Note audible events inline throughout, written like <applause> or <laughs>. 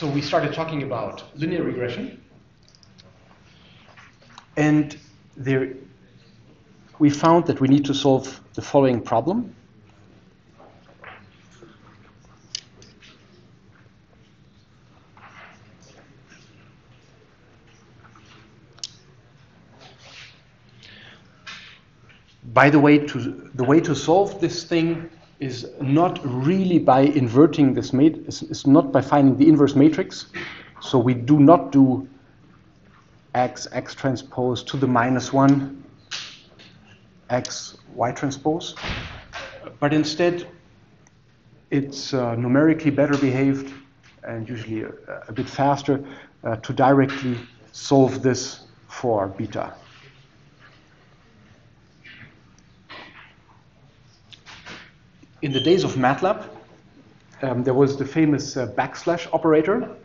so we started talking about linear regression. And there, we found that we need to solve the following problem. By the way, to, the way to solve this thing is not really by inverting this matrix, it's not by finding the inverse matrix. So we do not do x, x transpose to the minus 1, x, y transpose. But instead, it's uh, numerically better behaved and usually a, a bit faster uh, to directly solve this for beta. In the days of MATLAB, um, there was the famous uh, backslash operator,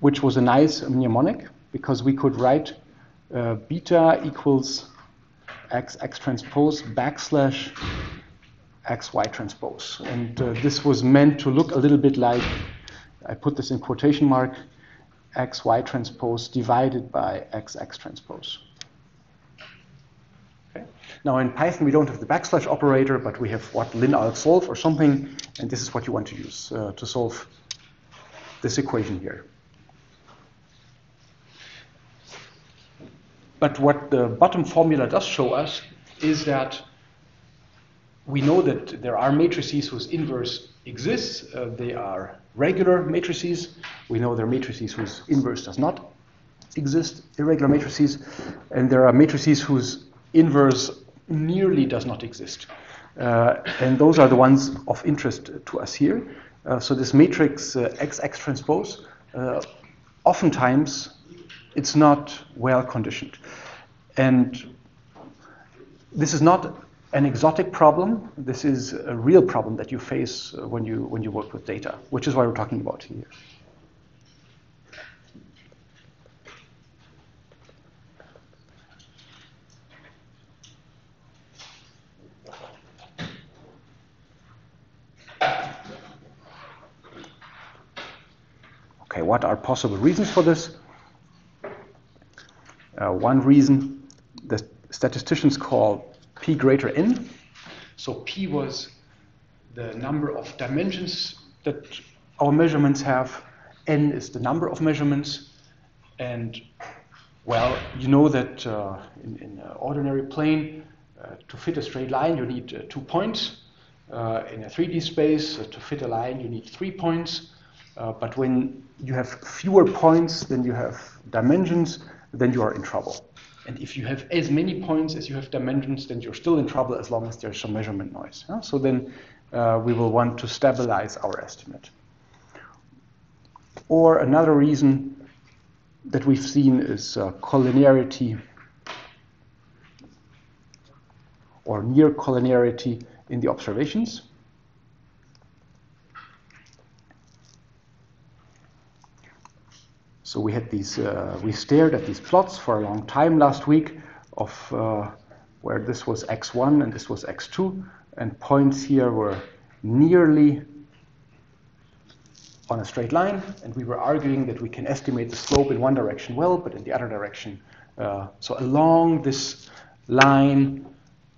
which was a nice mnemonic because we could write uh, beta equals x x transpose backslash x y transpose. And uh, this was meant to look a little bit like, I put this in quotation mark, x y transpose divided by x x transpose. Now in Python, we don't have the backslash operator, but we have what linalg solve or something, and this is what you want to use uh, to solve this equation here. But what the bottom formula does show us is that we know that there are matrices whose inverse exists. Uh, they are regular matrices. We know there are matrices whose inverse does not exist, irregular matrices. And there are matrices whose inverse nearly does not exist. Uh, and those are the ones of interest to us here. Uh, so this matrix XX transpose, uh, oftentimes it's not well conditioned. And this is not an exotic problem. This is a real problem that you face when you, when you work with data, which is why we're talking about here. Okay, what are possible reasons for this? Uh, one reason the statisticians call p greater n. So p was the number of dimensions that our measurements have. n is the number of measurements. And well, you know that uh, in, in an ordinary plane, uh, to fit a straight line, you need uh, two points. Uh, in a 3D space, uh, to fit a line, you need three points. Uh, but when you have fewer points than you have dimensions, then you are in trouble. And if you have as many points as you have dimensions, then you're still in trouble as long as there's some measurement noise. So then uh, we will want to stabilize our estimate. Or another reason that we've seen is uh, collinearity or near collinearity in the observations. So we had these, uh, we stared at these plots for a long time last week of uh, where this was x1 and this was x2, and points here were nearly on a straight line, and we were arguing that we can estimate the slope in one direction well, but in the other direction. Uh, so along this line,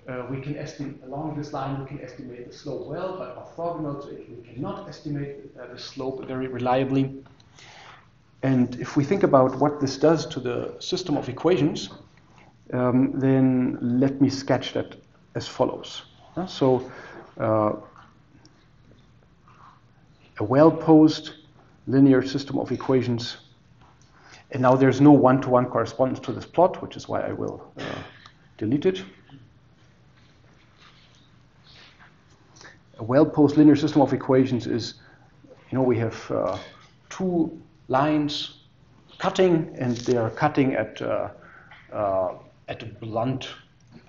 uh, we can estimate along this line we can estimate the slope well, but orthogonal to it we cannot estimate uh, the slope very reliably. And if we think about what this does to the system of equations, um, then let me sketch that as follows. Uh, so uh, a well-posed linear system of equations. And now there's no one-to-one -one correspondence to this plot, which is why I will uh, delete it. A well-posed linear system of equations is, you know, we have uh, two lines cutting, and they are cutting at, uh, uh, at a blunt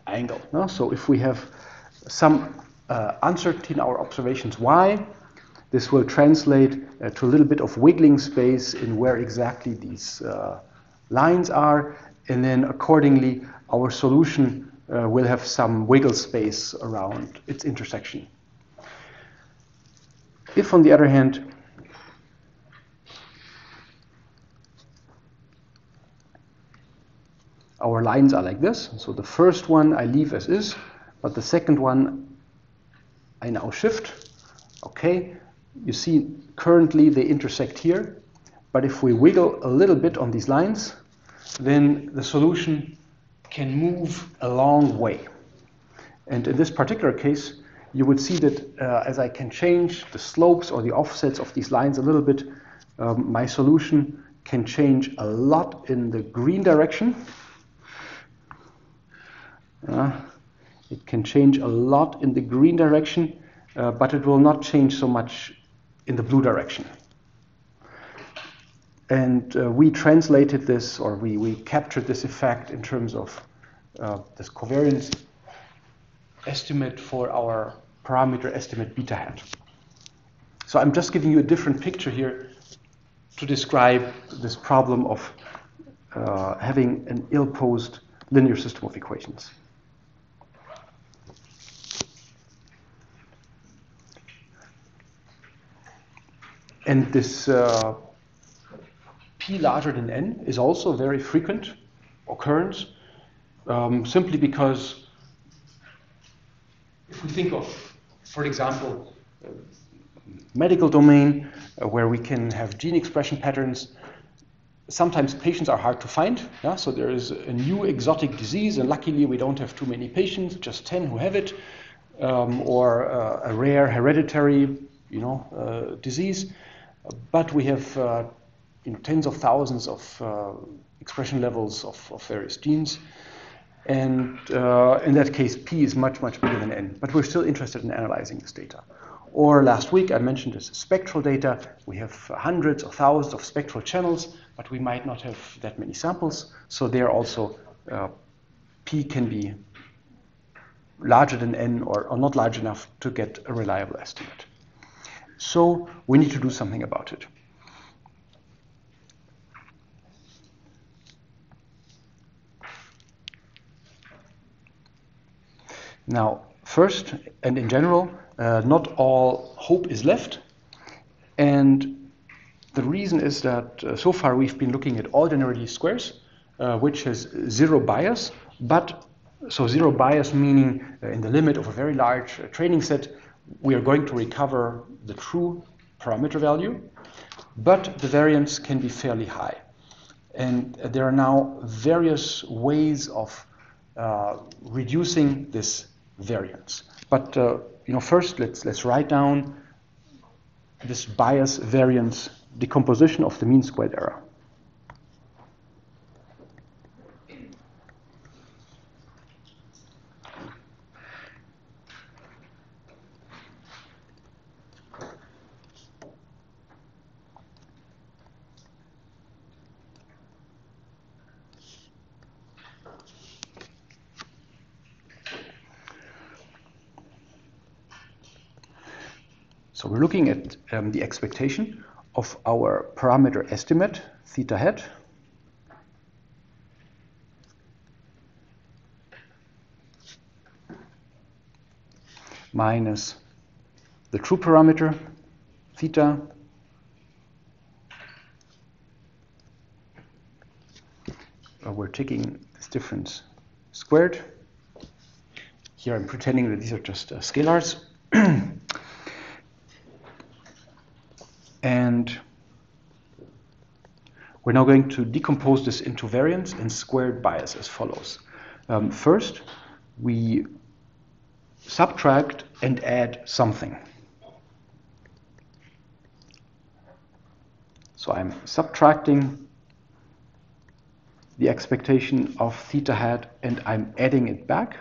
angle. No? So if we have some uh, uncertainty in our observations y, this will translate uh, to a little bit of wiggling space in where exactly these uh, lines are, and then accordingly our solution uh, will have some wiggle space around its intersection. If, on the other hand, our lines are like this. So the first one I leave as is, but the second one I now shift. Okay, you see currently they intersect here, but if we wiggle a little bit on these lines, then the solution can move a long way. And in this particular case, you would see that uh, as I can change the slopes or the offsets of these lines a little bit, um, my solution can change a lot in the green direction. Uh, it can change a lot in the green direction, uh, but it will not change so much in the blue direction. And uh, we translated this, or we, we captured this effect in terms of uh, this covariance estimate for our parameter estimate beta hat. So I'm just giving you a different picture here to describe this problem of uh, having an ill-posed linear system of equations. And this uh, p larger than n is also a very frequent occurrence, um, simply because if we think of, for example, uh, medical domain uh, where we can have gene expression patterns, sometimes patients are hard to find. Yeah? So there is a new exotic disease, and luckily we don't have too many patients, just 10 who have it, um, or uh, a rare hereditary, you know, uh, disease. But we have uh, tens of thousands of uh, expression levels of, of, various genes. And uh, in that case, P is much, much bigger than N. But we're still interested in analyzing this data. Or last week, I mentioned this spectral data. We have hundreds or thousands of spectral channels, but we might not have that many samples. So there also, uh, P can be larger than N or, or not large enough to get a reliable estimate. So we need to do something about it. Now, first and in general, uh, not all hope is left. And the reason is that uh, so far we've been looking at ordinary least squares, uh, which has zero bias, but so zero bias meaning uh, in the limit of a very large uh, training set, we are going to recover the true parameter value, but the variance can be fairly high. And there are now various ways of uh, reducing this variance. But uh, you know, first let's let's write down this bias variance decomposition of the mean squared error. So we're looking at um, the expectation of our parameter estimate, theta hat, minus the true parameter, theta, uh, we're taking this difference squared. Here I'm pretending that these are just uh, scalars. <clears throat> And we're now going to decompose this into variance and squared bias as follows. Um, first, we subtract and add something. So I'm subtracting the expectation of theta hat and I'm adding it back.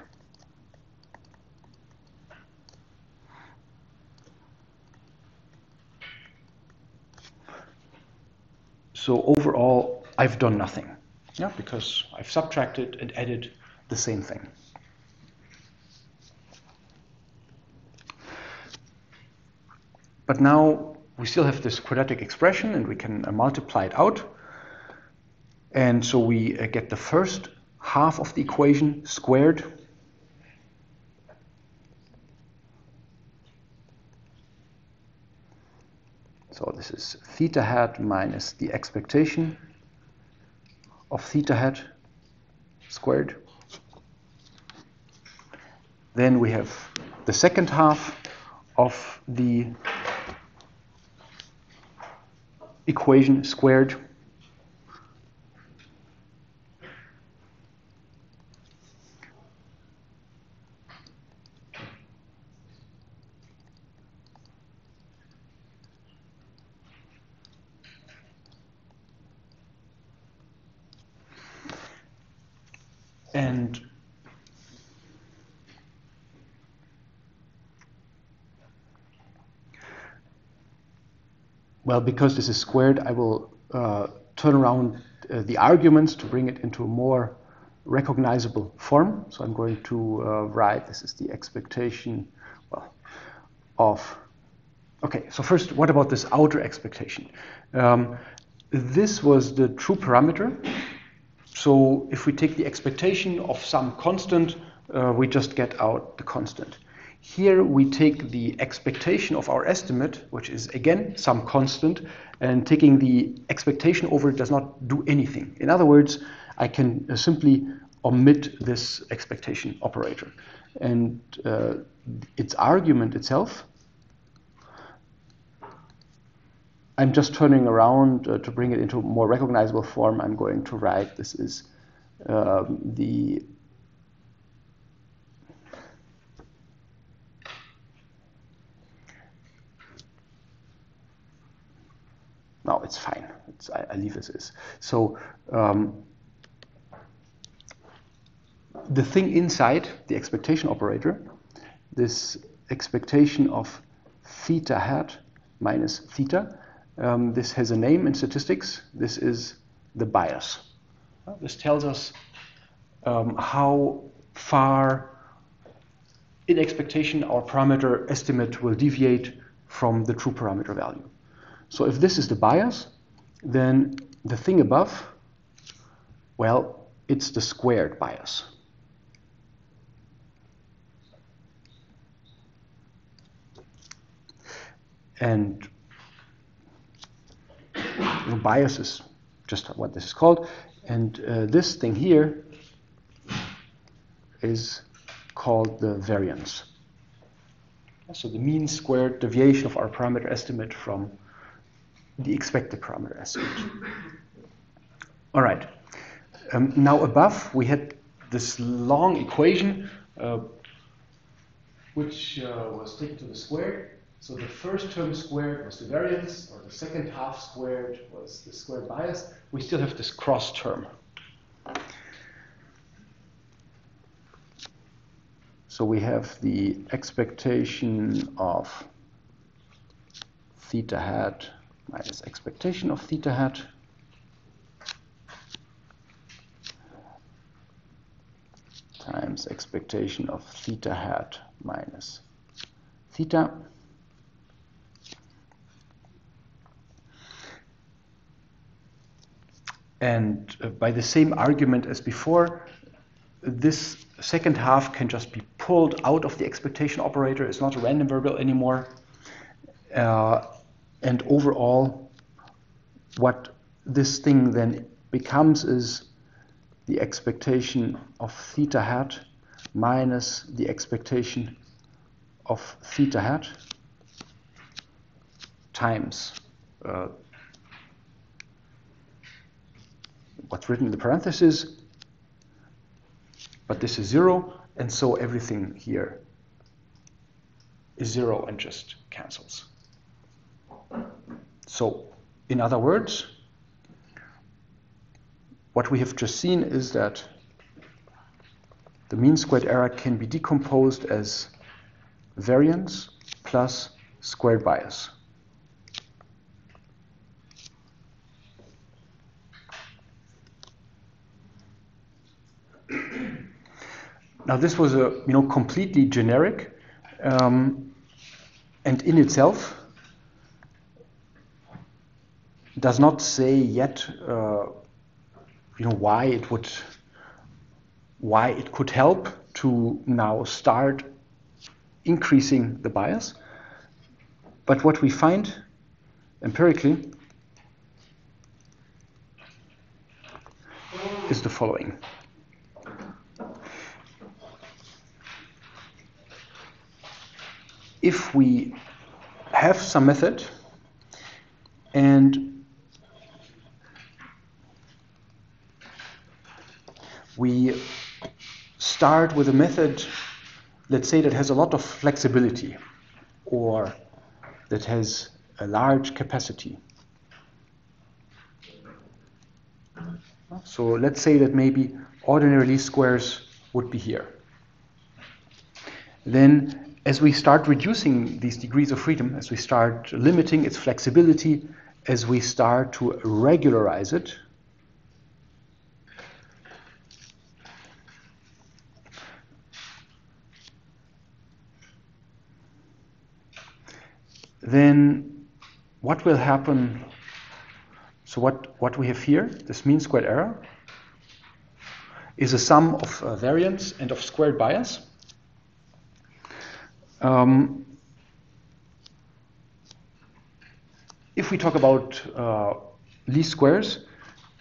So overall, I've done nothing, yeah, because I've subtracted and added the same thing. But now we still have this quadratic expression and we can uh, multiply it out. And so we uh, get the first half of the equation squared So this is theta hat minus the expectation of theta hat squared. Then we have the second half of the equation squared. And well, because this is squared, I will uh, turn around uh, the arguments to bring it into a more recognizable form. So I'm going to uh, write, this is the expectation, well, of, okay, so first, what about this outer expectation? Um, this was the true parameter so if we take the expectation of some constant, uh, we just get out the constant. Here we take the expectation of our estimate, which is again some constant, and taking the expectation over it does not do anything. In other words, I can uh, simply omit this expectation operator. And uh, its argument itself I'm just turning around uh, to bring it into more recognizable form. I'm going to write this is um, the no, it's fine. It's, I, I, leave as is. So um, the thing inside the expectation operator, this expectation of theta hat minus theta, um, this has a name in statistics. This is the bias. Uh, this tells us um, how far in expectation our parameter estimate will deviate from the true parameter value. So if this is the bias, then the thing above, well, it's the squared bias. And the bias is just what this is called. And uh, this thing here is called the variance. So the mean squared deviation of our parameter estimate from the expected parameter estimate. All right. Um, now above we had this long equation uh, which uh, was taken to the square so the first term squared was the variance, or the second half squared was the squared bias. We still have this cross term. So we have the expectation of theta hat minus expectation of theta hat. times expectation of theta hat minus theta. And uh, by the same argument as before, this second half can just be pulled out of the expectation operator. It's not a random variable anymore. Uh, and overall, what this thing then becomes is the expectation of theta hat minus the expectation of theta hat times uh, what's written in the parentheses, but this is zero, and so everything here is zero and just cancels. So, in other words, what we have just seen is that the mean squared error can be decomposed as variance plus squared bias. Now this was a you know completely generic, um, and in itself does not say yet uh, you know why it would why it could help to now start increasing the bias. But what we find empirically is the following. If we have some method and we start with a method, let's say, that has a lot of flexibility or that has a large capacity. So let's say that maybe ordinary least squares would be here. Then as we start reducing these degrees of freedom, as we start limiting its flexibility, as we start to regularize it, then what will happen? So what, what we have here, this mean squared error, is a sum of uh, variance and of squared bias. Um, if we talk about uh, least squares,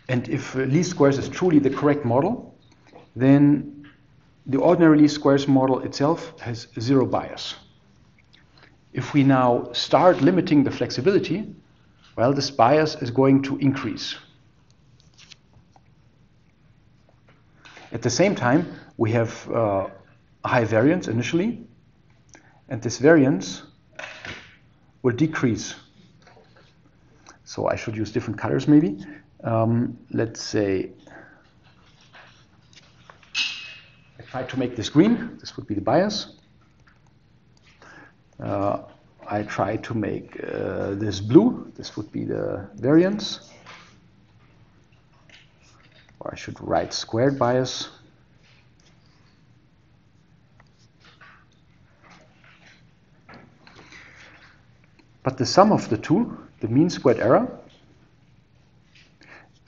and if uh, least squares is truly the correct model, then the ordinary least squares model itself has zero bias. If we now start limiting the flexibility, well, this bias is going to increase. At the same time, we have uh, high variance initially, and this variance will decrease. So I should use different colors maybe. Um, let's say I try to make this green. This would be the bias. Uh, I try to make uh, this blue. This would be the variance. Or I should write squared bias. But the sum of the two, the mean squared error,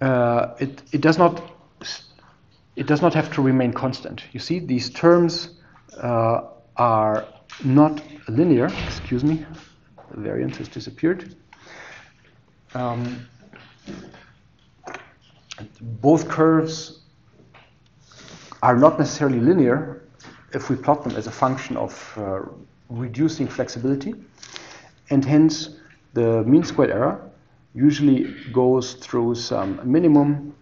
uh, it, it does not it does not have to remain constant. You see, these terms uh, are not linear. Excuse me, the variance has disappeared. Um, both curves are not necessarily linear if we plot them as a function of uh, reducing flexibility and hence the mean squared error usually goes through some minimum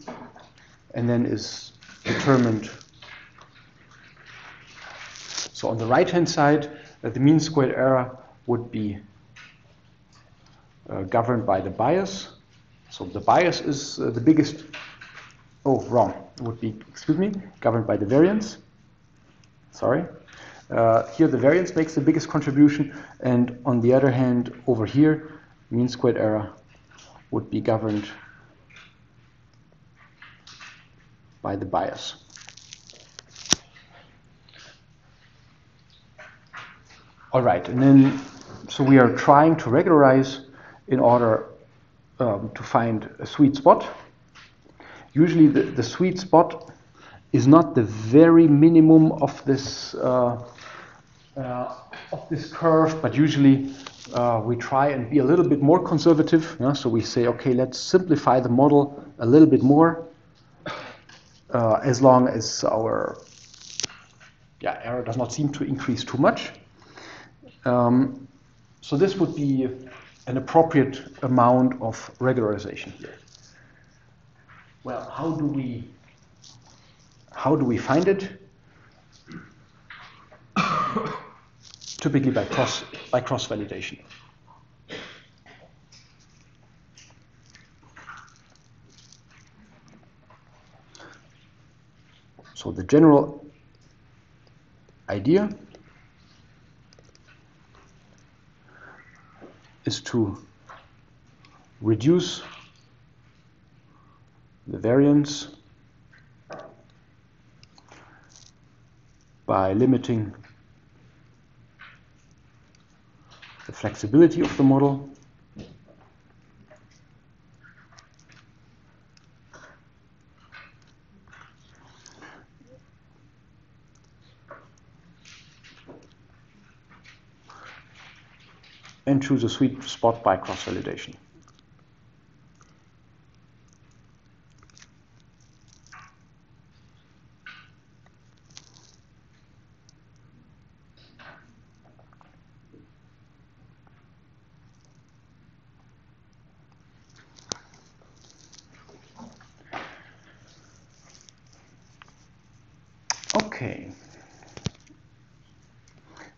and then is determined. So on the right hand side, uh, the mean squared error would be uh, governed by the bias. So the bias is uh, the biggest, oh, wrong, it would be, excuse me, governed by the variance. Sorry. Uh, here the variance makes the biggest contribution, and on the other hand, over here, mean squared error would be governed by the bias. All right, and then so we are trying to regularize in order um, to find a sweet spot. Usually, the, the sweet spot is not the very minimum of this uh, uh, of this curve, but usually uh, we try and be a little bit more conservative. Yeah? So we say, okay, let's simplify the model a little bit more, uh, as long as our yeah, error does not seem to increase too much. Um, so this would be an appropriate amount of regularization here. Well, how do we how do we find it? Typically by cross, by cross validation. So the general idea is to reduce the variance by limiting the flexibility of the model. and choose a sweet spot by cross-validation.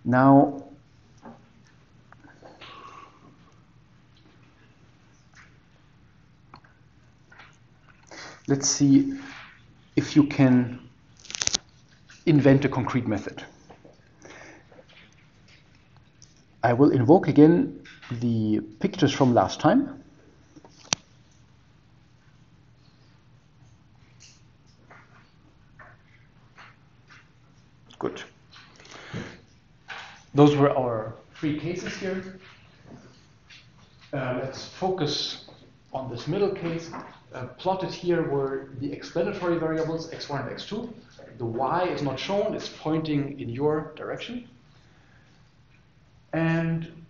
Now, let's see if you can invent a concrete method. I will invoke again the pictures from last time. Good. Those were our three cases here. Uh, let's focus this middle case. Uh, plotted here were the explanatory variables x1 and x2. The y is not shown, it's pointing in your direction. And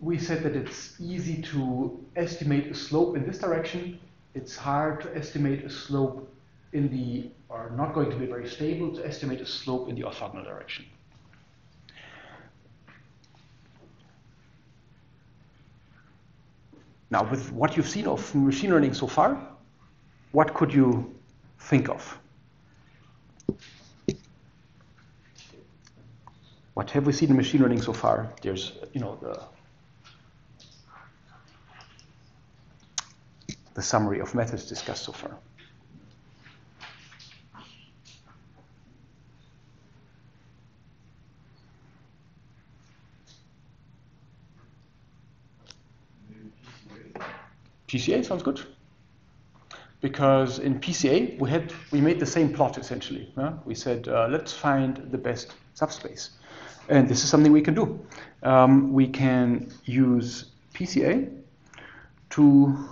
we said that it's easy to estimate a slope in this direction. It's hard to estimate a slope in the, or not going to be very stable, to estimate a slope in the orthogonal direction. Now, with what you've seen of machine learning so far, what could you think of? What have we seen in machine learning so far? There's, you know, the the summary of methods discussed so far. PCA sounds good. Because in PCA we had we made the same plot essentially. Yeah? We said uh, let's find the best subspace, and this is something we can do. Um, we can use PCA to.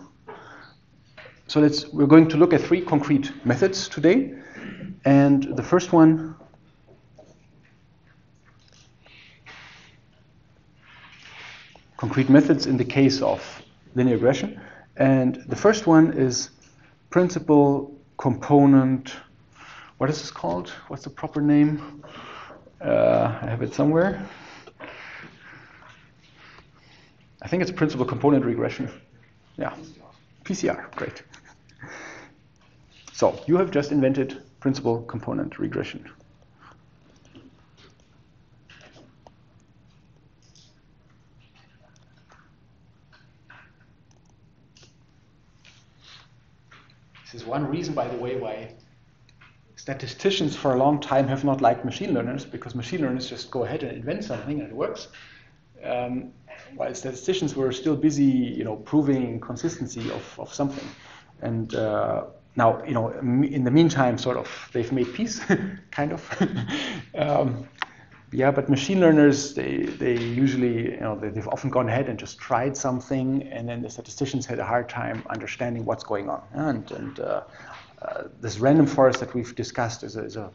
So let's we're going to look at three concrete methods today, and the first one. Concrete methods in the case of linear regression. And the first one is principal component. What is this called? What's the proper name? Uh, I have it somewhere. I think it's principal component regression. Yeah, PCR, great. So you have just invented principal component regression. This is one reason, by the way, why statisticians for a long time have not liked machine learners because machine learners just go ahead and invent something and it works. Um, while statisticians were still busy, you know, proving consistency of, of something. And uh, now, you know, in the meantime, sort of, they've made peace, <laughs> kind of. <laughs> um, yeah, but machine learners, they, they usually, you know, they, have often gone ahead and just tried something, and then the statisticians had a hard time understanding what's going on. And, and uh, uh, this random forest that we've discussed is a, is a,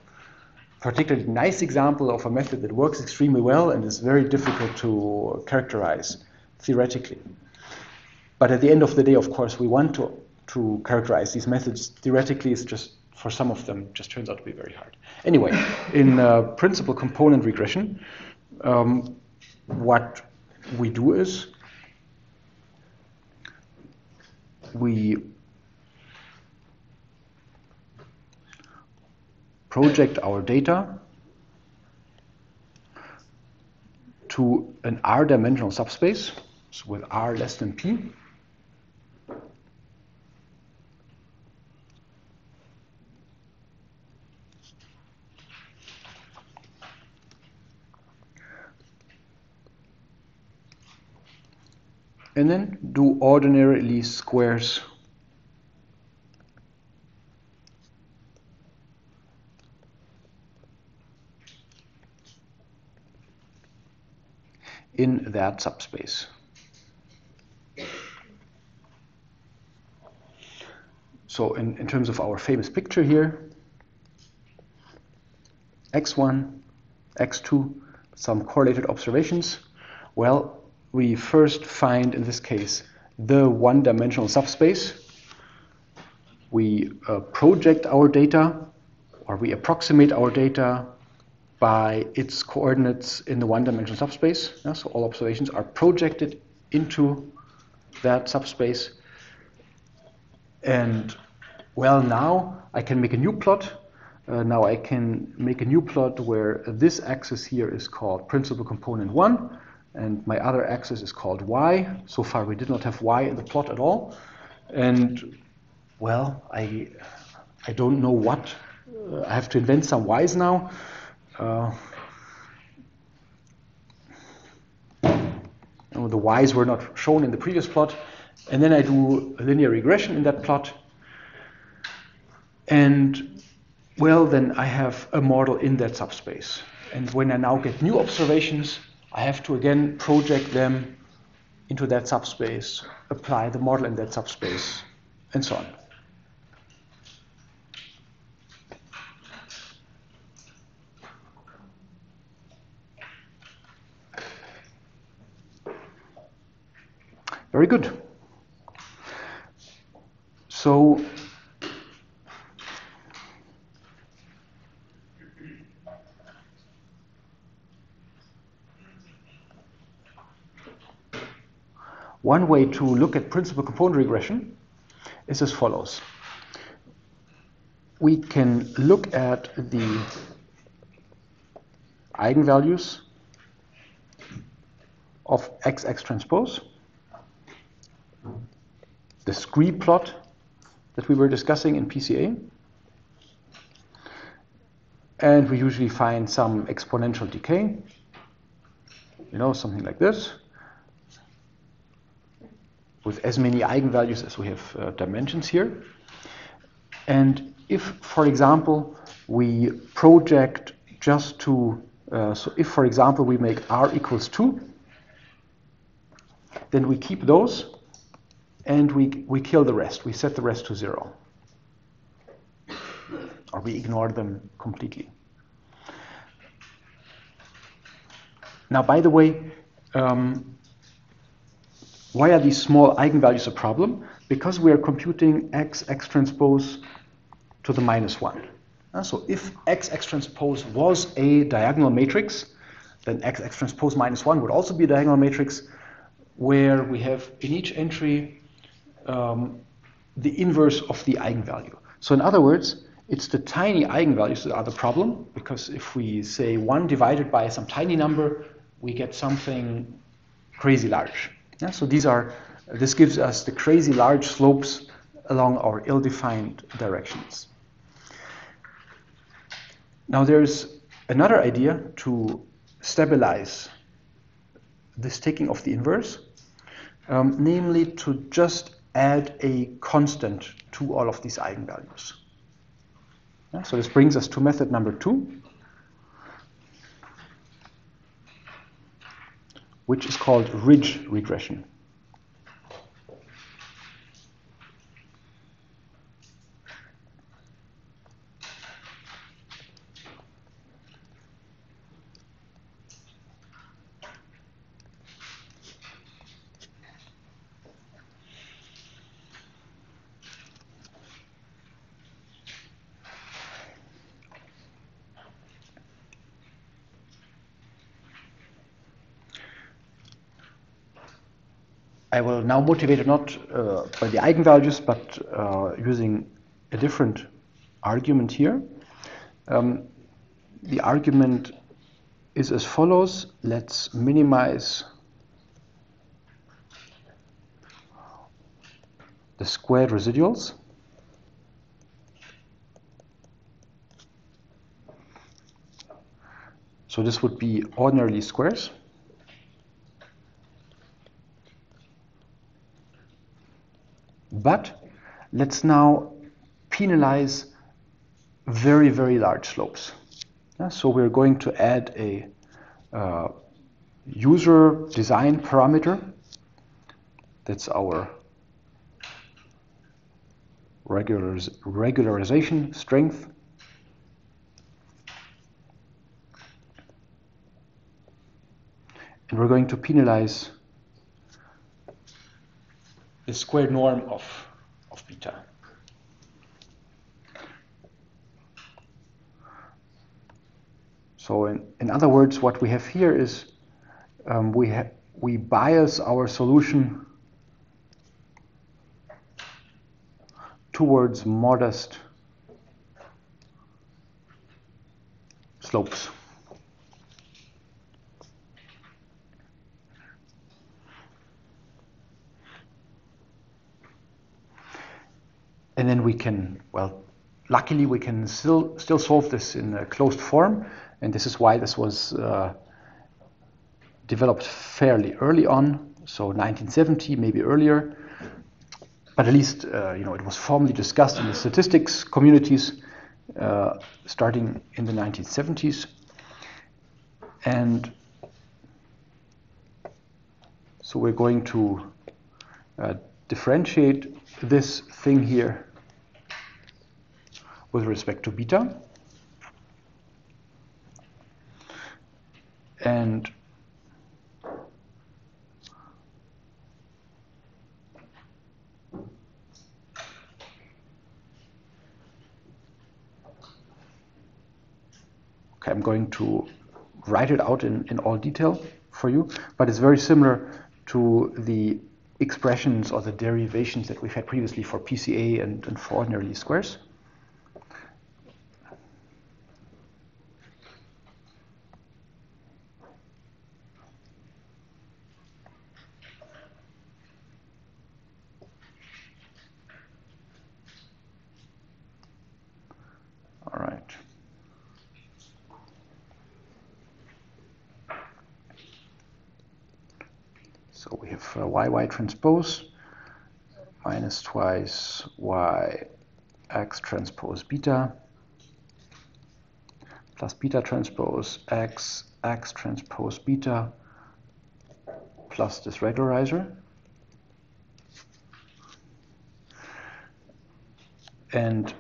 particularly nice example of a method that works extremely well and is very difficult to characterize theoretically. But at the end of the day, of course, we want to, to characterize these methods theoretically. It's just for some of them just turns out to be very hard. Anyway, in uh, principal component regression, um, what we do is we project our data to an r-dimensional subspace, so with r less than p, and then do ordinary least squares in that subspace. So in, in terms of our famous picture here, x1, x2, some correlated observations. Well, we first find, in this case, the one-dimensional subspace. We uh, project our data, or we approximate our data by its coordinates in the one-dimensional subspace. Yeah, so all observations are projected into that subspace. And well, now I can make a new plot Uh, now I can make a new plot where this axis here is called principal component 1, and my other axis is called y. So far we did not have y in the plot at all. And, well, I, I don't know what. Uh, I have to invent some y's now. Uh, the y's were not shown in the previous plot. And then I do a linear regression in that plot. And well, then I have a model in that subspace. And when I now get new observations, I have to again project them into that subspace, apply the model in that subspace, and so on. Very good. So One way to look at principal component regression is as follows. We can look at the eigenvalues of XX transpose, the scree plot that we were discussing in PCA, and we usually find some exponential decay, you know, something like this with as many eigenvalues as we have uh, dimensions here. And if, for example, we project just to, uh, so if, for example, we make r equals 2, then we keep those and we, we kill the rest. We set the rest to 0. Or we ignore them completely. Now, by the way, um, why are these small eigenvalues a problem? Because we are computing x, x transpose to the minus 1. Uh, so if x, x transpose was a diagonal matrix, then x, x transpose minus 1 would also be a diagonal matrix where we have in each entry um, the inverse of the eigenvalue. So in other words, it's the tiny eigenvalues that are the problem, because if we say 1 divided by some tiny number, we get something crazy large. Yeah, so these are, this gives us the crazy large slopes along our ill-defined directions. Now there's another idea to stabilize this taking of the inverse, um, namely to just add a constant to all of these eigenvalues. Yeah, so this brings us to method number two, which is called ridge regression. I will now motivated not uh, by the eigenvalues, but uh, using a different argument here. Um, the argument is as follows. Let's minimize the squared residuals. So this would be ordinary squares. But let's now penalize very, very large slopes. Yeah, so we're going to add a uh, user design parameter. That's our regulariz regularization strength. And we're going to penalize the square norm of, of beta. So in, in other words, what we have here is um, we, we bias our solution towards modest slopes. Then we can, well, luckily we can still, still solve this in a closed form. And this is why this was uh, developed fairly early on, so 1970, maybe earlier. But at least, uh, you know, it was formally discussed in the statistics communities uh, starting in the 1970s. And so we're going to uh, differentiate this thing here with respect to beta. And Okay, I'm going to write it out in, in all detail for you, but it's very similar to the expressions or the derivations that we've had previously for PCA and, and for ordinary squares. All right. So we have uh, y y transpose minus twice y x transpose beta plus beta transpose x x transpose beta plus this regularizer. And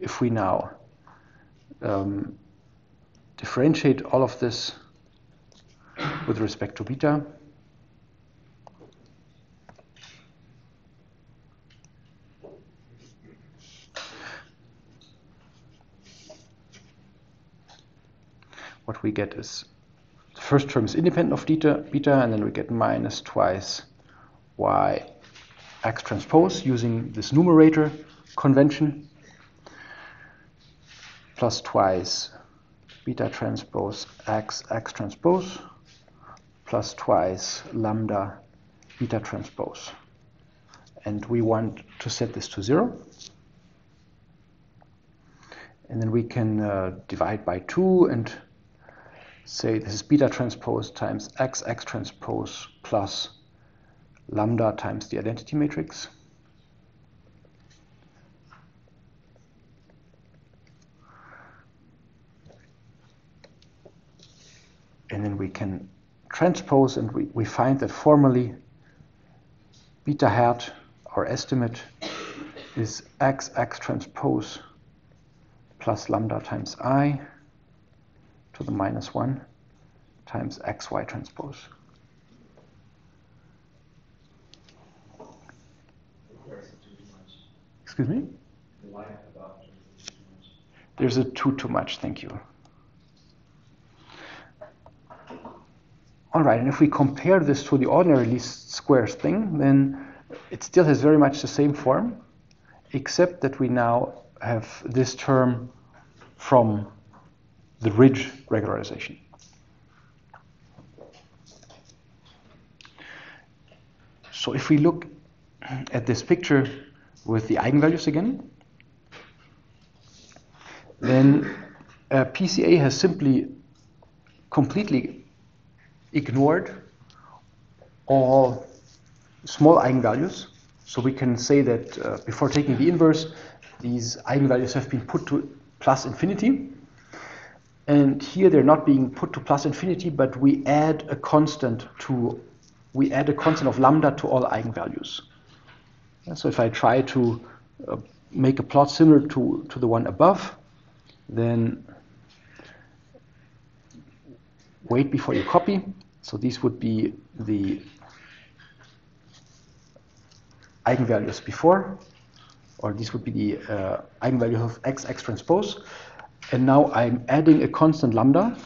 if we now um, differentiate all of this with respect to beta, we get is the first term is independent of beta, beta and then we get minus twice y x transpose using this numerator convention plus twice beta transpose x x transpose plus twice lambda beta transpose. And we want to set this to zero. And then we can uh, divide by 2 and say this is beta transpose times x x transpose plus lambda times the identity matrix. And then we can transpose and we, we find that formally beta hat, our estimate, is x x transpose plus lambda times i to the minus 1 times xy transpose. Excuse me? There's a 2 too much, thank you. All right, and if we compare this to the ordinary least squares thing, then it still has very much the same form, except that we now have this term from the ridge regularization. So if we look at this picture with the eigenvalues again, then uh, PCA has simply completely ignored all small eigenvalues. So we can say that uh, before taking the inverse, these eigenvalues have been put to plus infinity. And here they're not being put to plus infinity, but we add a constant to we add a constant of lambda to all eigenvalues. So if I try to uh, make a plot similar to, to the one above, then wait before you copy. So these would be the eigenvalues before, or these would be the uh, eigenvalues of x, x transpose. And now I'm adding a constant lambda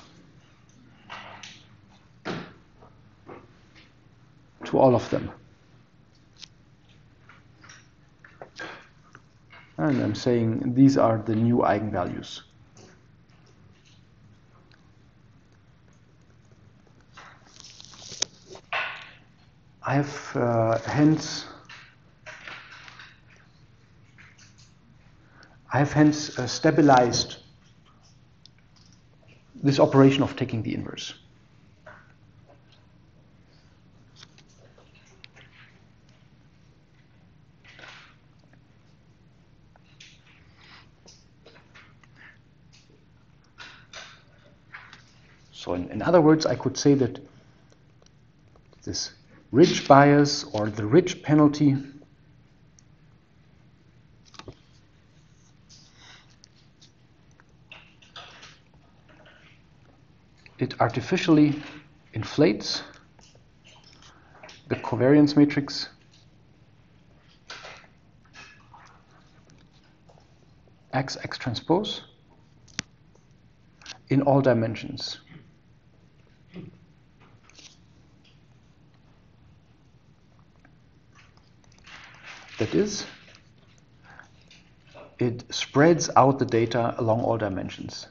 to all of them. And I'm saying these are the new eigenvalues. I have uh, hence I have hence uh, stabilized this operation of taking the inverse. So in, in other words, I could say that this ridge bias or the ridge penalty it artificially inflates the covariance matrix x x transpose in all dimensions. That is, it spreads out the data along all dimensions.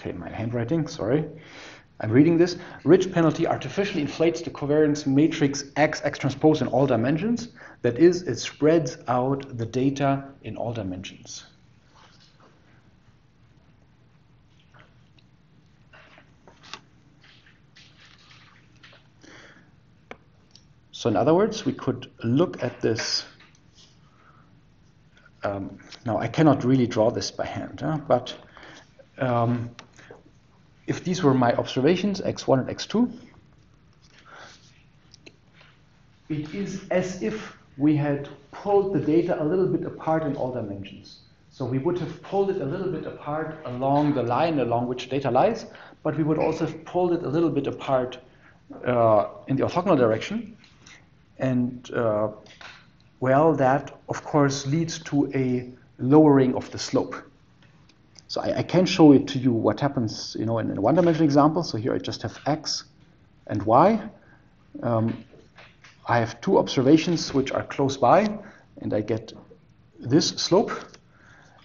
Okay, my handwriting, sorry. I'm reading this. Ridge penalty artificially inflates the covariance matrix X, X transpose in all dimensions. That is, it spreads out the data in all dimensions. So in other words, we could look at this. Um, now, I cannot really draw this by hand, huh? but um, if these were my observations, x1 and x2, it is as if we had pulled the data a little bit apart in all dimensions. So we would have pulled it a little bit apart along the line along which data lies, but we would also have pulled it a little bit apart uh, in the orthogonal direction. And uh, well, that of course leads to a lowering of the slope. So I, I, can show it to you what happens, you know, in, in a one-dimensional example. So here I just have x and y. Um, I have two observations which are close by, and I get this slope.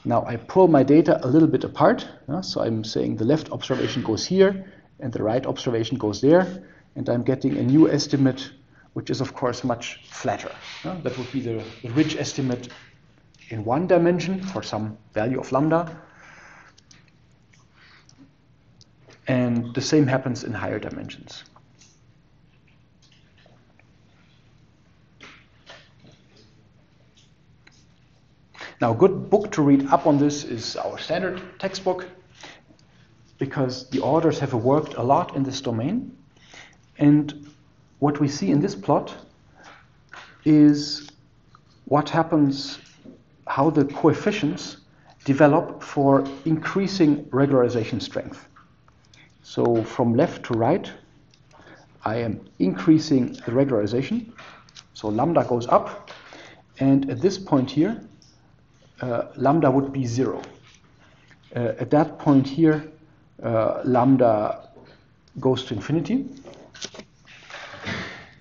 Now I pull my data a little bit apart. Uh, so I'm saying the left observation goes here, and the right observation goes there, and I'm getting a new estimate, which is of course much flatter. Uh, that would be the, the ridge estimate in one dimension for some value of lambda. And the same happens in higher dimensions. Now, a good book to read up on this is our standard textbook because the authors have worked a lot in this domain. And what we see in this plot is what happens, how the coefficients develop for increasing regularization strength. So from left to right, I am increasing the regularization. So lambda goes up. And at this point here, uh, lambda would be zero. Uh, at that point here, uh, lambda goes to infinity.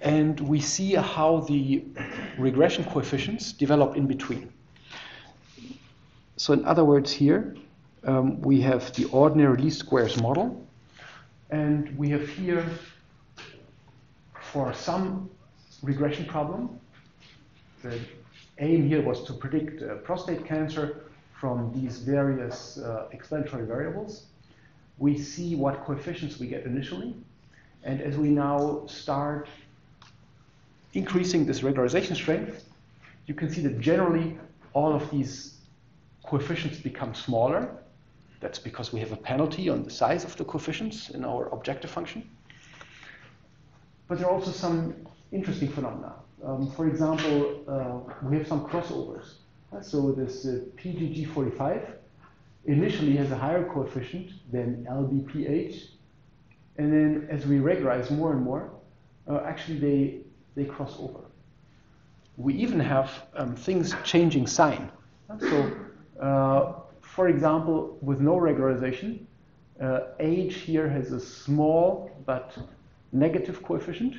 And we see how the regression coefficients develop in between. So in other words here, um, we have the ordinary least squares model, and we have here, for some regression problem, the aim here was to predict uh, prostate cancer from these various uh, explanatory variables. We see what coefficients we get initially. And as we now start increasing this regularization strength, you can see that generally all of these coefficients become smaller that's because we have a penalty on the size of the coefficients in our objective function. But there are also some interesting phenomena. Um, for example, uh, we have some crossovers. Uh, so this uh, PGG45 initially has a higher coefficient than LBPH. And then as we regularize more and more, uh, actually they, they cross over. We even have um, things changing sign. So uh, for example, with no regularization, uh, age here has a small but negative coefficient,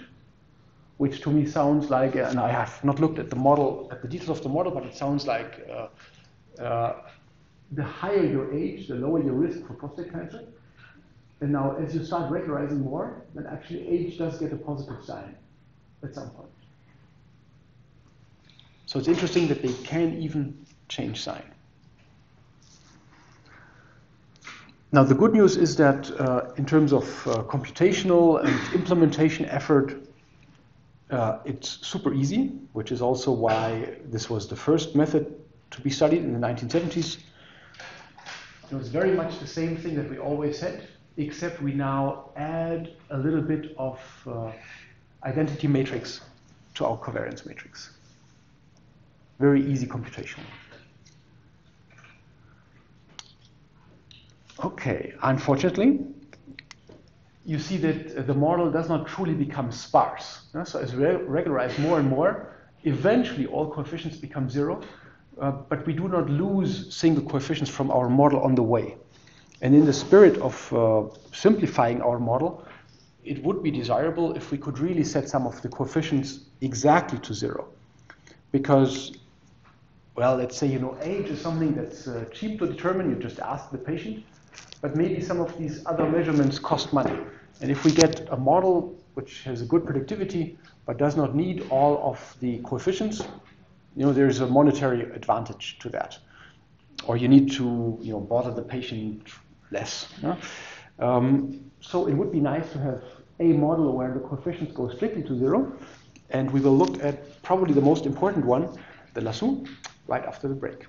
which to me sounds like, and I have not looked at the model, at the details of the model, but it sounds like uh, uh, the higher your age, the lower your risk for prostate cancer. And now, as you start regularizing more, then actually age does get a positive sign at some point. So it's interesting that they can even change sign. Now, the good news is that uh, in terms of uh, computational and implementation effort, uh, it's super easy, which is also why this was the first method to be studied in the 1970s. It was very much the same thing that we always said, except we now add a little bit of uh, identity matrix to our covariance matrix. Very easy computation. Okay, unfortunately, you see that the model does not truly become sparse. So as we regularize more and more, eventually all coefficients become zero, uh, but we do not lose single coefficients from our model on the way. And in the spirit of uh, simplifying our model, it would be desirable if we could really set some of the coefficients exactly to zero. Because, well, let's say, you know, age is something that's uh, cheap to determine, you just ask the patient, but maybe some of these other measurements cost money. And if we get a model which has a good productivity but does not need all of the coefficients, you know, there's a monetary advantage to that. Or you need to, you know, bother the patient less. Um, so it would be nice to have a model where the coefficients go strictly to zero. And we will look at probably the most important one, the lasso, right after the break.